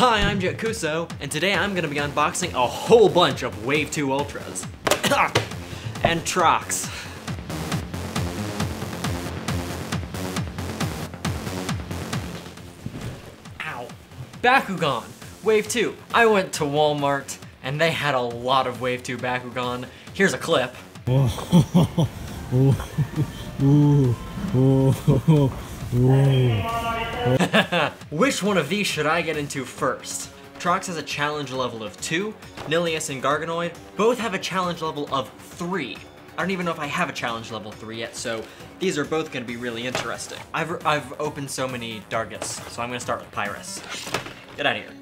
Hi, I'm Jett Kuso, and today I'm gonna be unboxing a whole bunch of Wave 2 Ultras. and Trox. Ow. Bakugan, Wave 2. I went to Walmart, and they had a lot of Wave 2 Bakugan. Here's a clip. Which one of these should I get into first? Trox has a challenge level of 2, Nillious and Garganoid both have a challenge level of 3. I don't even know if I have a challenge level 3 yet, so these are both going to be really interesting. I've, I've opened so many Darkus, so I'm going to start with Pyrus. Get out of here.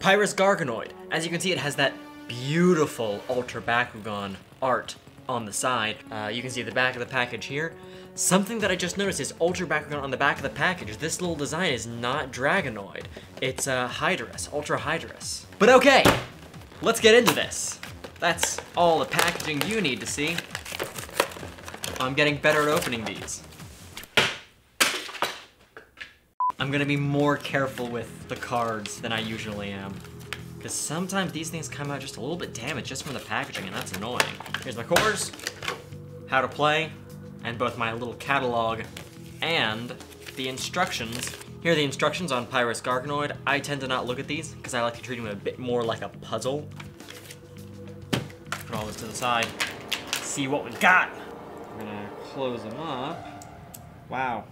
Pyrus Garganoid. As you can see, it has that beautiful Ultra Bakugan art on the side. Uh, you can see the back of the package here. Something that I just noticed is Ultra Bakugan on the back of the package. This little design is not Dragonoid. It's uh, Hydorous, Ultra Hydorous. But okay, let's get into this. That's all the packaging you need to see. I'm getting better at opening these. I'm gonna be more careful with the cards than I usually am. Because sometimes these things come out just a little bit damaged just from the packaging, and that's annoying. Here's my cores, how to play, and both my little catalog and the instructions. Here are the instructions on Pyrus Garganoid. I tend to not look at these because I like to treat them a bit more like a puzzle. Put all this to the side. See what we got. I'm gonna close them up. Wow.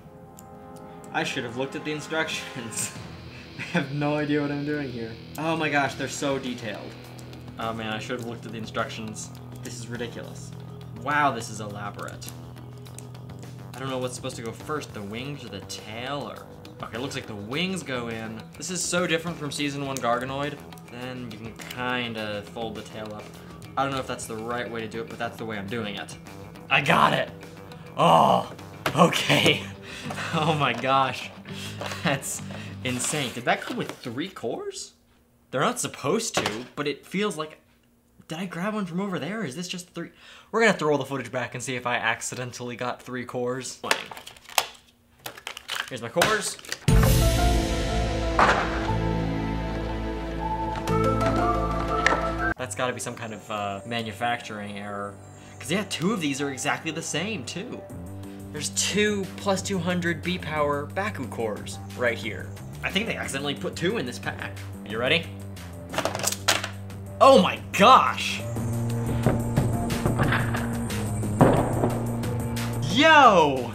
I should have looked at the instructions. I have no idea what I'm doing here. Oh my gosh, they're so detailed. Oh man, I should have looked at the instructions. This is ridiculous. Wow, this is elaborate. I don't know what's supposed to go first, the wings or the tail, or... Okay, looks like the wings go in. This is so different from Season 1 Garganoid. Then you can kinda fold the tail up. I don't know if that's the right way to do it, but that's the way I'm doing it. I got it! Oh, okay. Oh my gosh. That's insane. Did that come with three cores? They're not supposed to, but it feels like... Did I grab one from over there? Is this just three? We're gonna throw all the footage back and see if I accidentally got three cores. Here's my cores. That's gotta be some kind of uh, manufacturing error. Cause yeah, two of these are exactly the same too. There's two plus 200 B power Baku cores right here. I think they accidentally put two in this pack. You ready? Oh my gosh! Yo!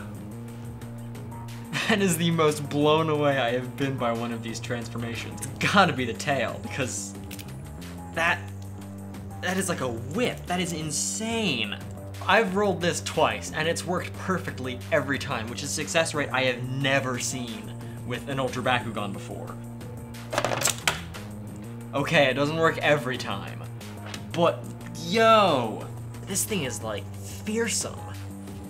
That is the most blown away I have been by one of these transformations. It's gotta be the tail, because that, that is like a whip. That is insane. I've rolled this twice, and it's worked perfectly every time, which is a success rate I have never seen with an Ultra Bakugan before. Okay, it doesn't work every time, but yo, this thing is like fearsome.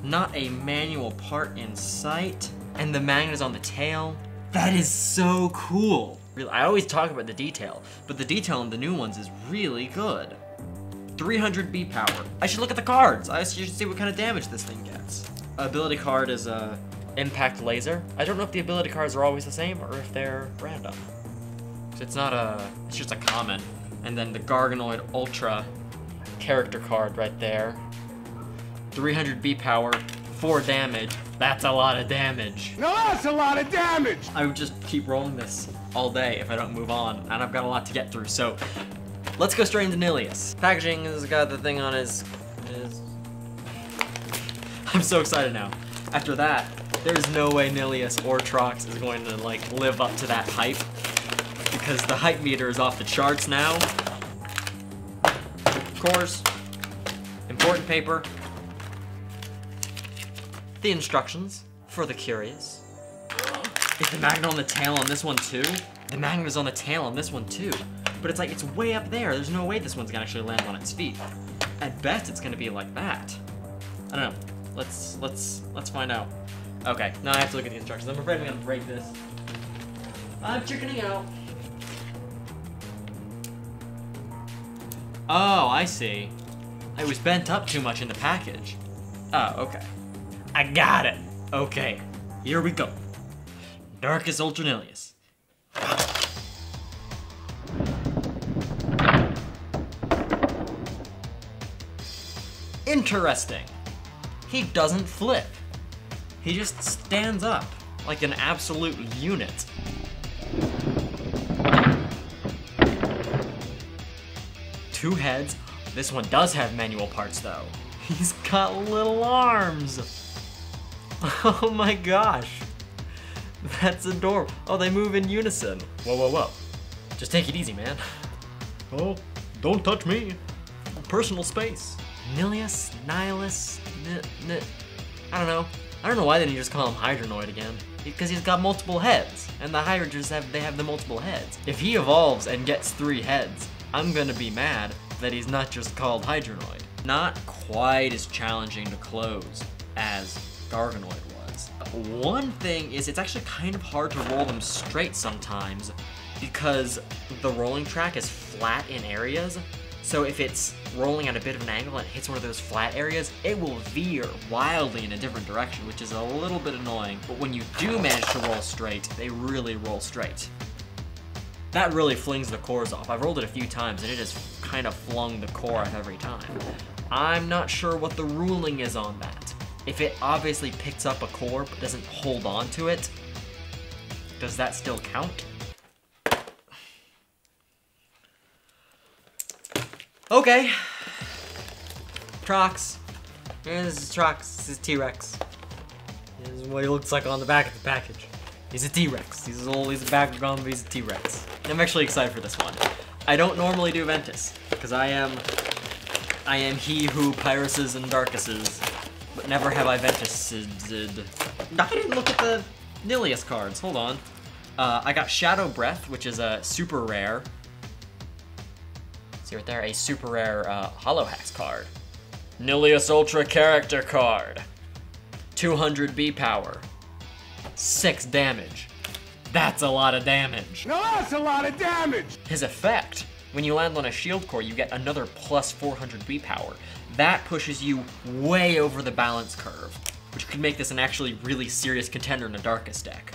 Not a manual part in sight, and the magnet is on the tail. That is so cool. I always talk about the detail, but the detail in the new ones is really good. 300 B power. I should look at the cards. I should see what kind of damage this thing gets. Ability card is a impact laser. I don't know if the ability cards are always the same or if they're random. It's not a, it's just a common. And then the Garganoid Ultra character card right there. 300 B power, 4 damage. That's a lot of damage. No, that's a lot of damage! I would just keep rolling this all day if I don't move on, and I've got a lot to get through, so let's go straight into Nillious. Packaging has got the thing on his, his... I'm so excited now. After that, there's no way Nillious or Trox is going to like live up to that hype because the hype meter is off the charts now. Of course, important paper, the instructions for the curious. Is the magnet on the tail on this one too? The magnet is on the tail on this one too. But it's like, it's way up there. There's no way this one's gonna actually land on its feet. At best, it's gonna be like that. I don't know. Let's, let's, let's find out. Okay, now I have to look at the instructions. I'm afraid I'm gonna break this. I'm chickening out. Oh, I see. It was bent up too much in the package. Oh, okay. I got it. Okay, here we go. Darkus Ultra Nillious. Interesting. He doesn't flip. He just stands up like an absolute unit. Two heads. This one does have manual parts though. He's got little arms. Oh my gosh. That's adorable. Oh, they move in unison. Whoa, whoa, whoa. Just take it easy, man. Oh, don't touch me. Personal space. Nilius, Nihilus, N N I don't know. I don't know why they didn't just call him Hydranoid again. Because he's got multiple heads, and the Hydras have they have the multiple heads. If he evolves and gets three heads, I'm gonna be mad that he's not just called Hydranoid. Not quite as challenging to close as Garganoid was. One thing is it's actually kind of hard to roll them straight sometimes because the rolling track is flat in areas. So if it's rolling at a bit of an angle and hits one of those flat areas, it will veer wildly in a different direction, which is a little bit annoying. But when you do manage to roll straight, they really roll straight. That really flings the cores off. I've rolled it a few times and it has kind of flung the core off every time. I'm not sure what the ruling is on that. If it obviously picks up a core but doesn't hold on to it, does that still count? Okay. Trox. This is Trox. This is T-Rex. This is what he looks like on the back of the package. He's a T-Rex. He's little, he's a background, but he's a T-Rex. I'm actually excited for this one. I don't normally do Ventus, because I am, I am he who Pyruses and Darkuses, but never have I Ventused. I didn't look at the Nillious cards, hold on. Uh, I got Shadow Breath, which is a super rare. See right there, a super rare uh, Holo card. Nillious Ultra character card. 200 B power. 6 damage. That's a lot of damage. Now that's a lot of damage! His effect, when you land on a shield core, you get another plus 400 B power. That pushes you way over the balance curve, which could make this an actually really serious contender in a Darkus deck.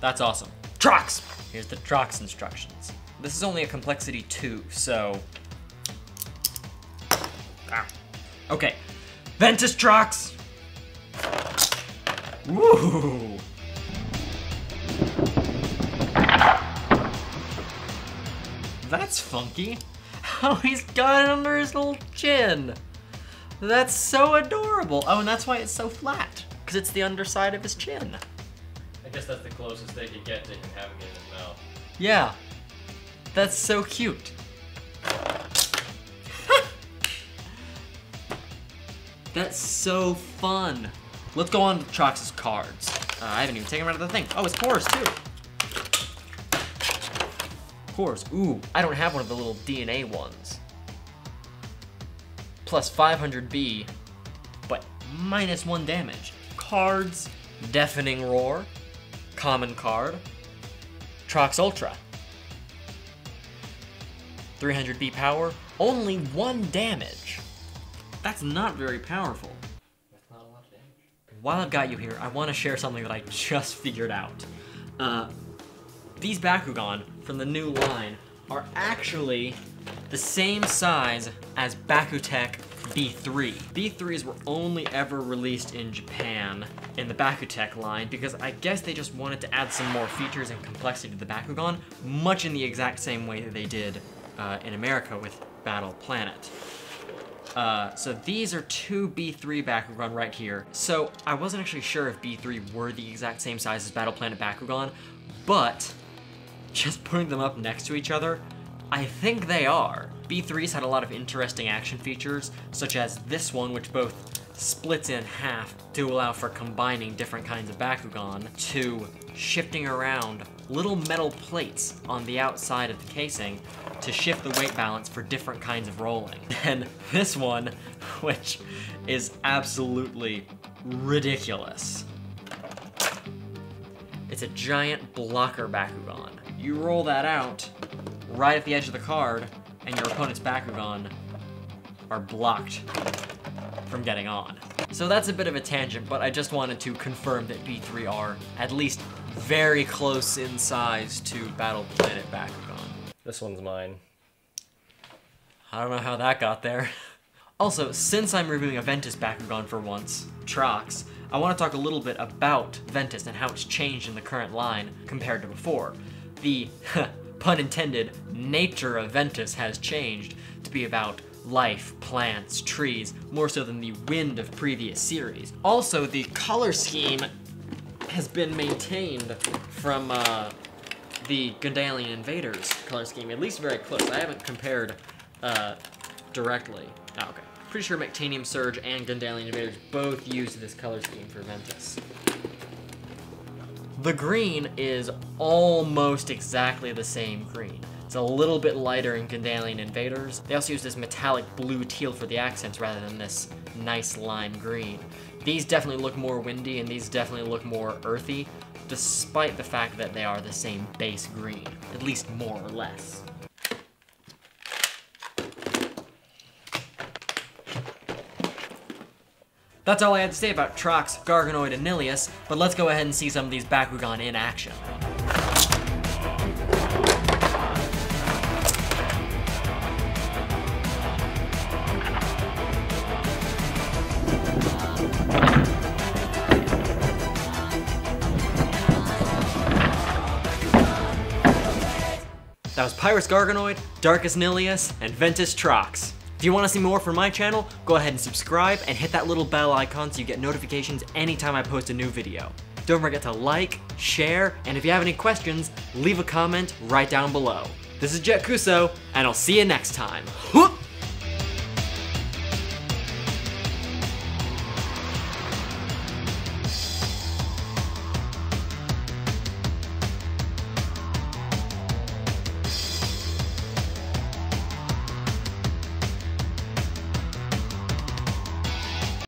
That's awesome. Trox! Here's the Trox instructions. This is only a complexity 2, so... Ah. Okay. Ventus Trox! Woo! That's funky. How he's got it under his little chin. That's so adorable. Oh, and that's why it's so flat. Because it's the underside of his chin. I guess that's the closest they could get to him having it in his mouth. Yeah. That's so cute. That's so fun. Let's go on to Trox's cards. Uh, I haven't even taken them out of the thing. Oh, it's cores too. Cores. Ooh, I don't have one of the little DNA ones. Plus 500B, but minus one damage. Cards, Deafening Roar, common card, Trox Ultra. 300 B power, only one damage. That's not very powerful. That's not a lot of damage. While I've got you here, I want to share something that I just figured out. Uh, these Bakugan from the new line are actually the same size as Bakutech B3. B3s were only ever released in Japan in the Bakutech line because I guess they just wanted to add some more features and complexity to the Bakugan, much in the exact same way that they did uh, in America with Battle Planet. Uh, so these are two B3 Bakugan right here. So I wasn't actually sure if B3 were the exact same size as Battle Planet Bakugan, but just putting them up next to each other, I think they are. B3s had a lot of interesting action features, such as this one, which both splits in half to allow for combining different kinds of Bakugan, to shifting around little metal plates on the outside of the casing to shift the weight balance for different kinds of rolling. And this one, which is absolutely ridiculous. It's a giant blocker Bakugan. You roll that out right at the edge of the card, and your opponent's Bakugan are blocked from getting on. So that's a bit of a tangent, but I just wanted to confirm that B3 are at least very close in size to Battle Planet Bakugan. This one's mine. I don't know how that got there. Also, since I'm reviewing a Ventus Bakugan for once, Trox, I want to talk a little bit about Ventus and how it's changed in the current line compared to before. The, pun intended, nature of Ventus has changed to be about life, plants, trees, more so than the wind of previous series. Also, the color scheme has been maintained from uh, the Gundalian Invaders color scheme, at least very close. I haven't compared uh, directly. Oh, okay. Pretty sure Mechtanium Surge and Gundalian Invaders both use this color scheme for Ventus. The green is almost exactly the same green. It's a little bit lighter in Gundalian Invaders. They also use this metallic blue teal for the accents rather than this nice lime green. These definitely look more windy and these definitely look more earthy, despite the fact that they are the same base green, at least more or less. That's all I had to say about Trox, Garganoid, and Nillious, but let's go ahead and see some of these Bakugan in action. That was Pyrus Garganoid, Darkus Nillious, and Ventus Trox. If you want to see more from my channel, go ahead and subscribe and hit that little bell icon so you get notifications anytime I post a new video. Don't forget to like, share, and if you have any questions, leave a comment right down below. This is Jett Kuso, and I'll see you next time.